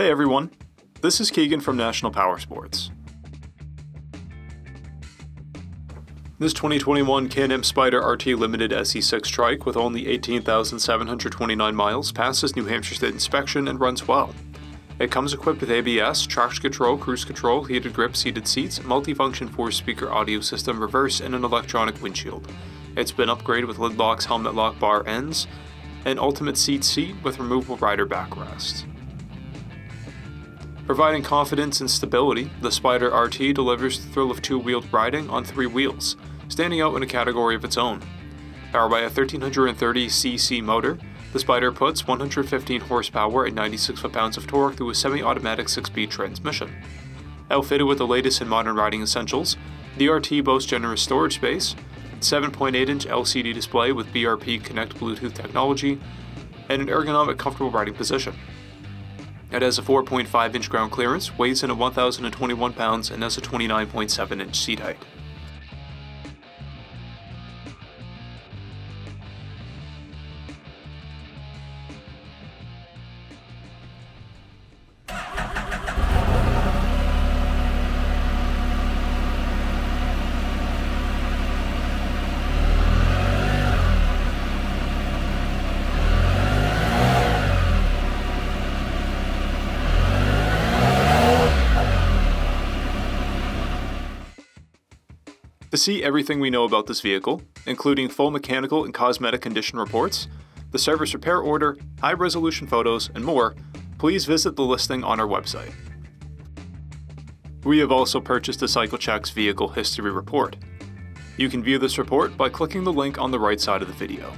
Hey everyone, this is Keegan from National Power Sports. This 2021 Can-Am Spyder RT Limited SE6 trike with only 18,729 miles passes New Hampshire State inspection and runs well. It comes equipped with ABS, traction control, cruise control, heated grips, heated seats, multifunction four-speaker audio system, reverse, and an electronic windshield. It's been upgraded with lid locks, helmet lock bar ends, and ultimate seat seat with removable rider backrest. Providing confidence and stability, the Spyder RT delivers the thrill of two-wheeled riding on three wheels, standing out in a category of its own. Powered by a 1330cc motor, the Spyder puts 115 horsepower and 96 foot-pounds of torque through a semi-automatic 6-speed transmission. Outfitted with the latest in modern riding essentials, the RT boasts generous storage space, 7.8-inch LCD display with BRP Connect Bluetooth technology, and an ergonomic comfortable riding position. It has a 4.5 inch ground clearance, weighs in at 1,021 pounds, and has a 29.7 inch seat height. To see everything we know about this vehicle, including full mechanical and cosmetic condition reports, the service repair order, high resolution photos, and more, please visit the listing on our website. We have also purchased the CycleCheck's Vehicle History Report. You can view this report by clicking the link on the right side of the video.